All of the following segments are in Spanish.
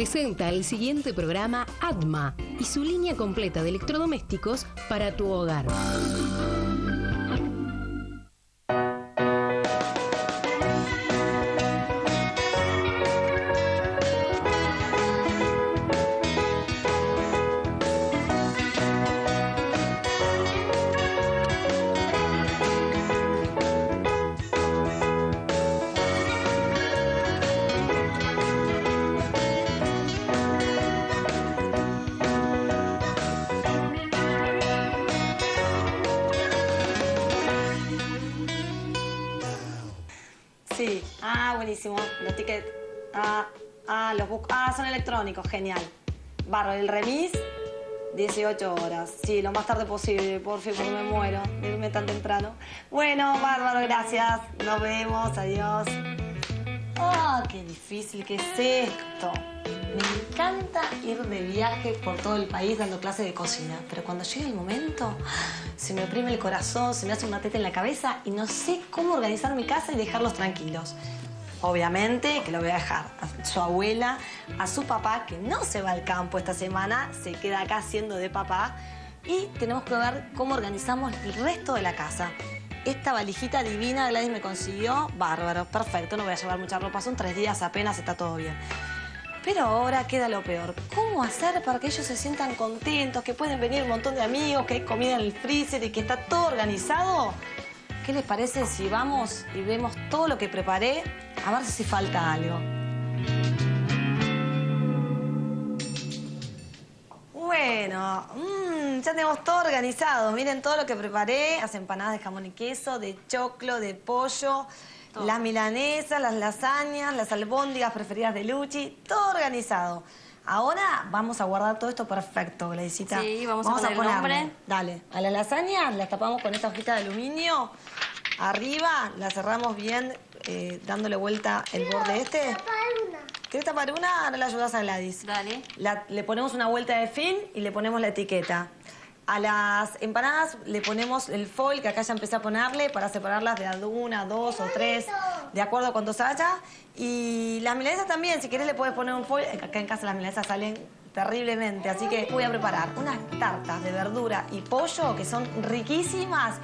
Presenta el siguiente programa ADMA y su línea completa de electrodomésticos para tu hogar. Sí, ah, buenísimo. Los tickets. Ah, ah, los book. Ah, son electrónicos, genial. Barro, el remis, 18 horas. Sí, lo más tarde posible, por fin, porque me muero de irme tan temprano. Bueno, bárbaro, gracias. Nos vemos, adiós. Ah, qué difícil que es esto. Me encanta ir de viaje por todo el país dando clases de cocina, pero cuando llega el momento, se me oprime el corazón, se me hace una teta en la cabeza y no sé cómo organizar mi casa y dejarlos tranquilos. Obviamente que lo voy a dejar a su abuela, a su papá, que no se va al campo esta semana, se queda acá siendo de papá, y tenemos que ver cómo organizamos el resto de la casa. Esta valijita divina Gladys me consiguió, bárbaro, perfecto, no voy a llevar mucha ropa, son tres días apenas, está todo bien. Pero ahora queda lo peor. ¿Cómo hacer para que ellos se sientan contentos, que pueden venir un montón de amigos, que hay comida en el freezer y que está todo organizado? ¿Qué les parece si vamos y vemos todo lo que preparé? A ver si falta algo. Bueno, mm, ya tenemos todo organizado. Miren todo lo que preparé. Las empanadas de jamón y queso, de choclo, de pollo, las milanesas, las lasañas, las albóndigas preferidas de Luchi. Todo organizado. Ahora vamos a guardar todo esto perfecto, Gladysita. Sí, vamos a poner el nombre. Dale, a las lasañas las tapamos con esta hojita de aluminio. Arriba la cerramos bien, eh, dándole vuelta el borde este. ¿Quieres tapar una? Ahora le ayudas a Gladys. Dale. La- le ponemos una vuelta de fin y le ponemos la etiqueta. A las empanadas le ponemos el foil, que acá ya empecé a ponerle, para separarlas de una, dos o tres, de acuerdo a cuántos haya. Y las milanesas también, si querés le puedes poner un foil. Acá en casa las milanesas salen terriblemente, así que voy a preparar unas tartas de verdura y pollo que son riquísimas.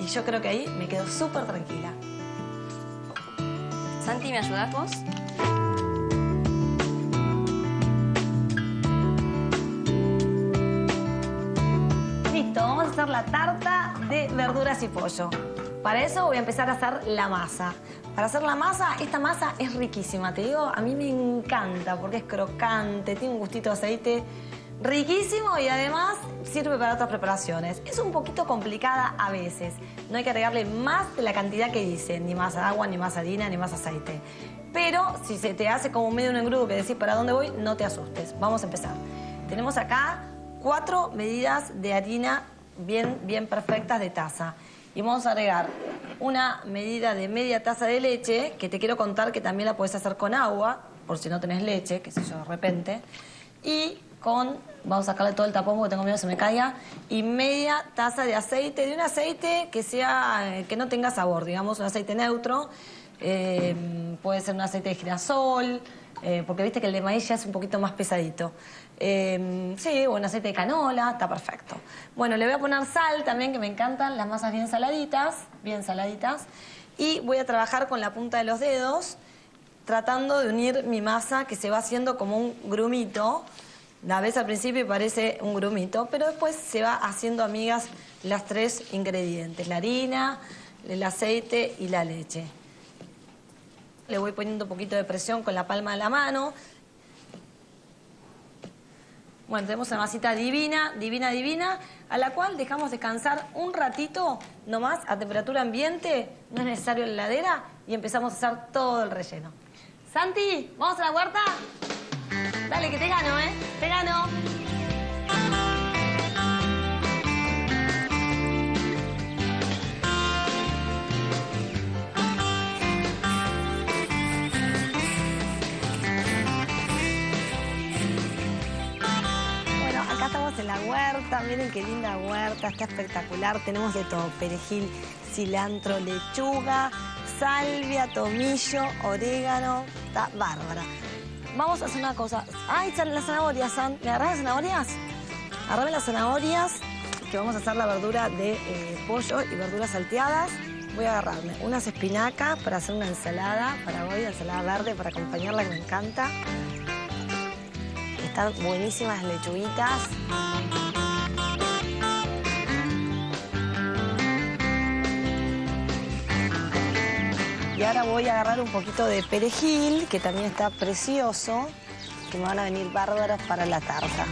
Y yo creo que ahí me quedo súper tranquila. Santi, ¿me ayudás vos? La tarta de verduras y pollo. Para eso voy a empezar a hacer la masa. Para hacer la masa, esta masa es riquísima, te digo, a mí me encanta porque es crocante, tiene un gustito de aceite riquísimo y además sirve para otras preparaciones. Es un poquito complicada a veces, no hay que agregarle más de la cantidad que dice, ni más agua, ni más harina, ni más aceite. Pero si se te hace como medio un engrudo que decís para dónde voy, no te asustes. Vamos a empezar. Tenemos acá cuatro medidas de harina bien, bien perfectas de taza. Y vamos a agregar una medida de media taza de leche, que te quiero contar que también la puedes hacer con agua, por si no tenés leche, qué sé yo, de repente. Y con, vamos a sacarle todo el tapón porque tengo miedo que se me caiga, y media taza de aceite, de un aceite que sea, que no tenga sabor, digamos, un aceite neutro. Eh, puede ser un aceite de girasol, eh, porque viste que el de maíz ya es un poquito más pesadito. Eh, sí, o un aceite de canola, está perfecto. Bueno, le voy a poner sal también, que me encantan las masas bien saladitas, bien saladitas. Y voy a trabajar con la punta de los dedos, tratando de unir mi masa, que se va haciendo como un grumito. La ves al principio parece un grumito, pero después se va haciendo amigas las tres ingredientes, la harina, el aceite y la leche. Le voy poniendo un poquito de presión con la palma de la mano. Bueno, tenemos una masita divina, divina, divina, a la cual dejamos descansar un ratito nomás a temperatura ambiente, no es necesario la heladera, y empezamos a hacer todo el relleno. Santi, ¿vamos a la huerta? Dale, que te gano, ¿eh? Te gano. La huerta, miren qué linda huerta, está espectacular. Tenemos de todo, perejil, cilantro, lechuga, salvia, tomillo, orégano, está bárbara. vamos a hacer una cosa. Ay, las zanahorias. ¿Me agarras las zanahorias? Agarrame las zanahorias, que vamos a hacer la verdura de eh, pollo y verduras salteadas. Voy a agarrarme unas espinacas para hacer una ensalada para hoy, ensalada verde para acompañarla que me encanta. Están buenísimas lechuguitas. Y ahora voy a agarrar un poquito de perejil, que también está precioso, que me van a venir bárbaros para la tarta.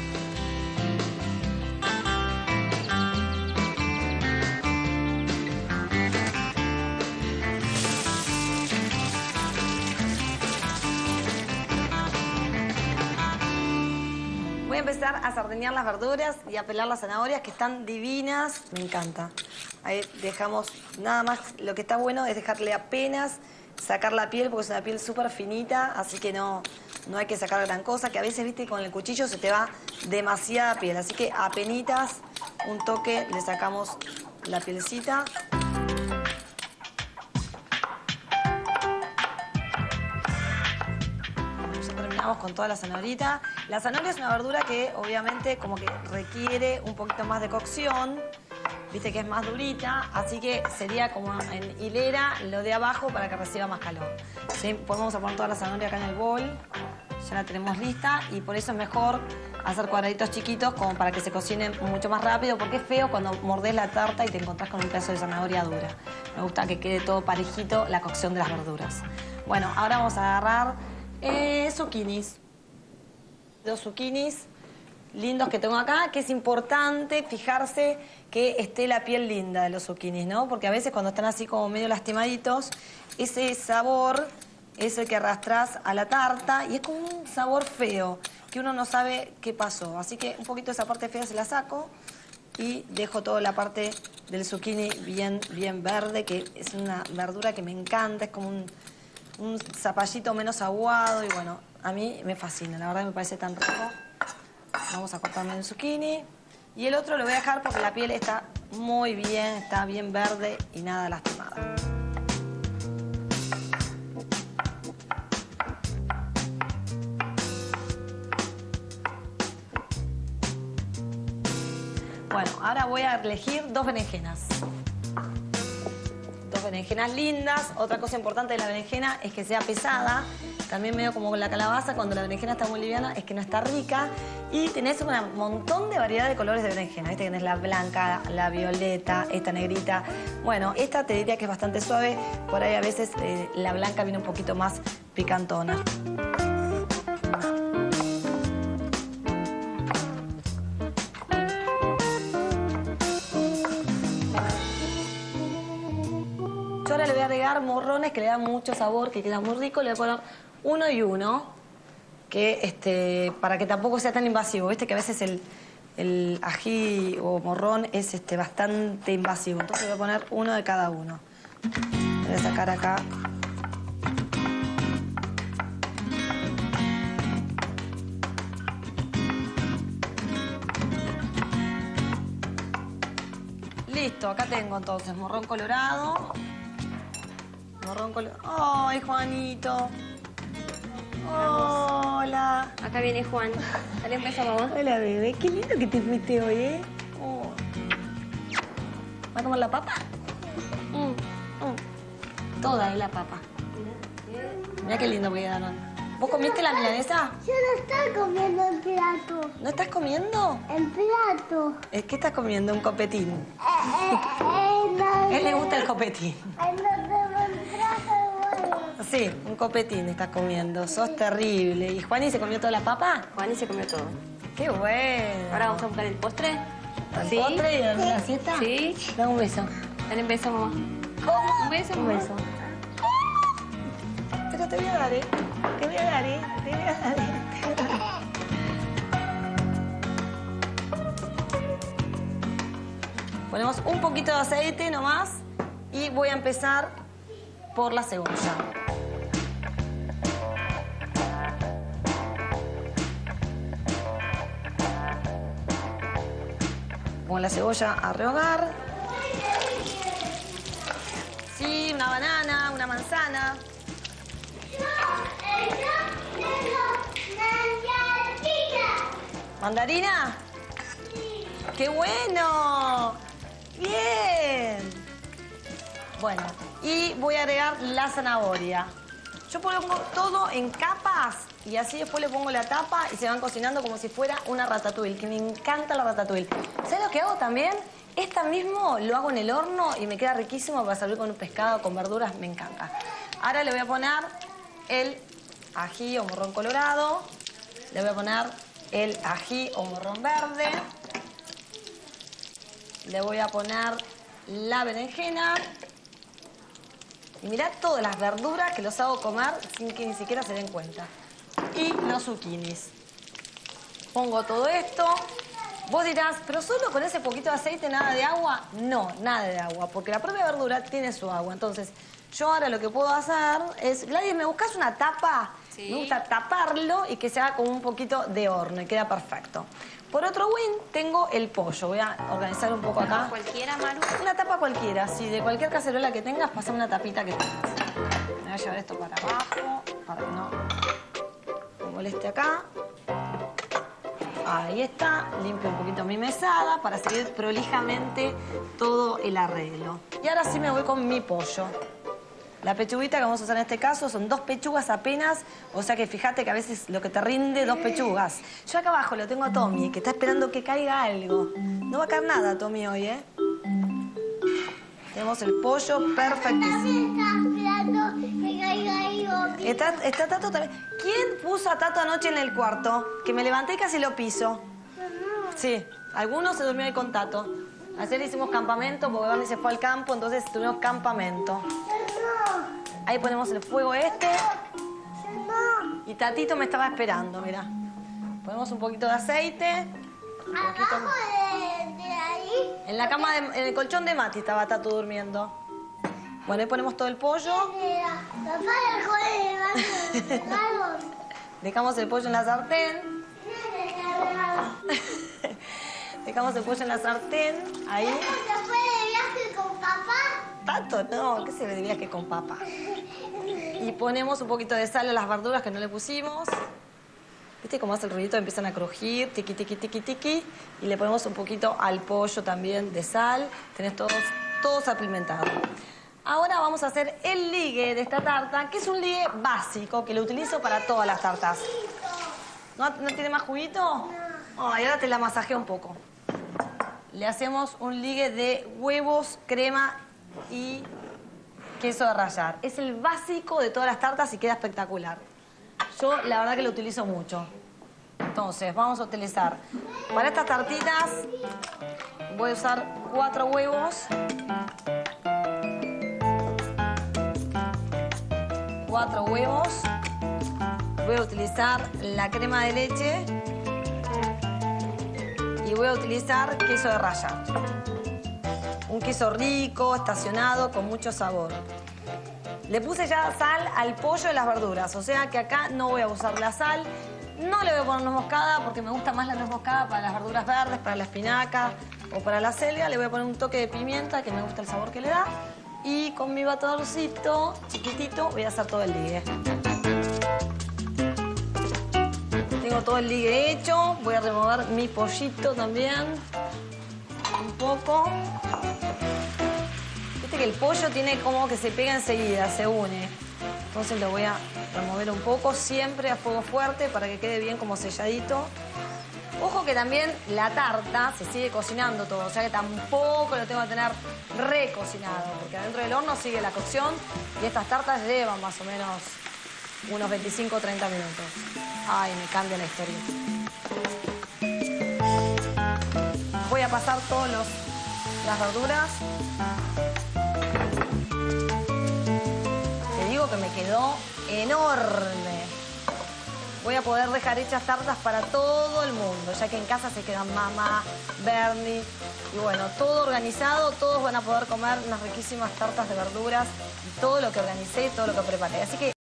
A sardinear las verduras y a pelar las zanahorias que están divinas. Me encanta. Ahí dejamos nada más. Lo que está bueno es dejarle apenas sacar la piel porque es una piel súper finita, así que no, no hay que sacar gran cosa, que a veces, viste, con el cuchillo se te va demasiada piel. Así que apenitas, un toque, le sacamos la pielcita. Con toda la zanahorita. La zanahoria es una verdura que obviamente como que requiere un poquito más de cocción. Viste que es más durita, así que sería como en hilera lo de abajo para que reciba más calor. ¿Sí? Podemos poner toda la zanahoria acá en el bol, ya la tenemos lista y por eso es mejor hacer cuadraditos chiquitos como para que se cocinen mucho más rápido porque es feo cuando mordés la tarta y te encontrás con un pedazo de zanahoria dura. Me gusta que quede todo parejito la cocción de las verduras. Bueno, ahora vamos a agarrar eh, zucchinis. Dos zucchinis lindos que tengo acá, que es importante fijarse que esté la piel linda de los zucchinis, ¿no? Porque a veces cuando están así como medio lastimaditos, ese sabor es el que arrastras a la tarta y es como un sabor feo, que uno no sabe qué pasó. Así que un poquito esa parte fea se la saco y dejo toda la parte del zucchini bien, bien verde, que es una verdura que me encanta, es como un, un zapallito menos aguado y bueno, a mí me fascina, la verdad me parece tan rico. Vamos a cortarme el zucchini. Y el otro lo voy a dejar porque la piel está muy bien, está bien verde y nada lastimada. Bueno, ahora voy a elegir dos berenjenas. Berenjenas lindas. Otra cosa importante de la berenjena es que sea pesada. También medio como la calabaza, cuando la berenjena está muy liviana, es que no está rica. Y tenés un montón de variedad de colores de berenjena. Viste tenés la blanca, la violeta, esta negrita. Bueno, esta te diría que es bastante suave. Por ahí a veces eh, la blanca viene un poquito más picantona. Agregar morrones que le dan mucho sabor, que queda muy rico. Le voy a poner uno y uno, que este, para que tampoco sea tan invasivo. Viste que a veces el, el ají o morrón es este, bastante invasivo. Entonces voy a poner uno de cada uno. Voy a sacar acá. Listo, acá tengo entonces morrón colorado. Morrón colorado. ¡Ay, Juanito! Hola. Acá viene Juan. Dale un beso, mamá. Hola, bebé. Qué lindo que te fuiste hoy, ¿eh? Oh. ¿Va a tomar la papa? Mm, mm. Toda es la papa. Mira qué lindo que quedaron. ¿Vos comiste la milanesa? Yo no estoy comiendo el plato. ¿No estás comiendo? El plato. ¿Es que estás comiendo? Un copetín. Eh, eh, eh, no, A él le gusta el copetín. eh, no Sí, un copetín estás comiendo. Sos terrible. ¿Y Juani se comió toda la papa? Juan y se comió todo. ¡Qué bueno! Ahora vamos a buscar el postre. ¿Al ¿Sí? postre y la siesta? Sí. Dame un beso. Dale un beso, mamá. ¿Cómo? Un beso, Un mamá. beso. Pero te voy a dar, ¿eh? Te voy a dar, ¿eh? Te voy a dar, ¿eh? Te voy a dar. Ponemos un poquito de aceite nomás y voy a empezar por la cebolla. pongo la cebolla a rehogar. Sí, una banana, una manzana. ¿Mandarina? Sí. ¡Qué bueno! ¡Bien! Bueno, y voy a agregar la zanahoria. Yo pongo todo en capas y así después le pongo la tapa y se van cocinando como si fuera una ratatouille, que me encanta la ratatouille. ¿Sabes lo que hago también? Esta mismo lo hago en el horno y me queda riquísimo para servir con un pescado, con verduras, me encanta. Ahora le voy a poner el ají o morrón colorado, le voy a poner el ají o morrón verde, le voy a poner la berenjena y mirad todas las verduras que los hago comer sin que ni siquiera se den cuenta. Y los zucchinis. Pongo todo esto. Vos dirás, ¿pero solo con ese poquito de aceite, nada de agua? No, nada de agua, porque la propia verdura tiene su agua. Entonces, yo ahora lo que puedo hacer es... Gladys, ¿me buscas una tapa? Sí. Me gusta taparlo y que se haga con un poquito de horno y queda perfecto. Por otro win tengo el pollo. Voy a organizar un poco acá. Cualquiera, Maru. Una tapa cualquiera, sí, de cualquier cacerola que tengas, pasame una tapita que tengas. Me voy a llevar esto para abajo, para que no me moleste acá. Ahí está, limpio un poquito mi mesada para seguir prolijamente todo el arreglo. Y ahora sí me voy con mi pollo. La pechuguita que vamos a usar en este caso son dos pechugas apenas, o sea que fíjate que a veces lo que te rinde, dos pechugas. Yo acá abajo lo tengo a Tommy, que está esperando que caiga algo. No va a caer nada, Tommy, hoy, ¿eh? Tenemos el pollo perfectísimo. Está está Tato también. ¿Quién puso a Tato anoche en el cuarto? Que me levanté y casi lo piso. Sí, algunos se durmió ahí con Tato. Ayer hicimos campamento porque Barney se fue al campo, entonces tuvimos campamento. Ahí ponemos el fuego este. Y Tatito me estaba esperando, mira. Ponemos un poquito de aceite. Abajo de, de ahí. En la cama, de- en el colchón de Mati estaba Tato durmiendo. Bueno, ahí ponemos todo el pollo. Dejamos el pollo en la sartén. Dejamos el pollo en la sartén. Ahí. ¿Se fue de viaje con papá? No, ¿qué se ve de viaje con papa? Y ponemos un poquito de sal a las verduras que no le pusimos. ¿Viste cómo hace el ruidito? Empiezan a crujir, tiqui, tiqui, tiqui, tiqui. Y le ponemos un poquito al pollo también de sal. Tenés todos, todos apimentados. Ahora vamos a hacer el ligue de esta tarta, que es un ligue básico que lo utilizo para todas las tartas. ¿No, no tiene más juguito? No. y ahora te la masajeo un poco. Le hacemos un ligue de huevos, crema y queso de rallar. Es el básico de todas las tartas y queda espectacular. Yo la verdad que lo utilizo mucho. Entonces, vamos a utilizar. Para estas tartitas voy a usar cuatro huevos. Cuatro huevos. Voy a utilizar la crema de leche. Y voy a utilizar queso de rallar. Un queso rico, estacionado, con mucho sabor. Le puse ya sal al pollo y las verduras, o sea que acá no voy a usar la sal. No le voy a poner nuez moscada porque me gusta más la nuez moscada para las verduras verdes, para la espinaca o para la selga. Le voy a poner un toque de pimienta que me gusta el sabor que le da. Y con mi batadorcito chiquitito voy a hacer todo el ligue. Tengo todo el ligue hecho. Voy a remover mi pollito también. Un poco. Viste que el pollo tiene como que se pega enseguida, se une. Entonces lo voy a remover un poco, siempre a fuego fuerte para que quede bien como selladito. Ojo que también la tarta se sigue cocinando todo, o sea que tampoco lo tengo que tener recocinado, porque adentro del horno sigue la cocción y estas tartas llevan más o menos unos 25 o 30 minutos. Ay, me cambia la historia. Pasar todas las verduras. Te digo que me quedó enorme. Voy a poder dejar hechas tartas para todo el mundo, ya que en casa se quedan mamá, Bernie, y bueno, todo organizado, todos van a poder comer unas riquísimas tartas de verduras y todo lo que organicé todo lo que preparé. Así que